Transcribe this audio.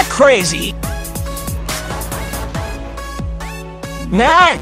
that crazy. Nah,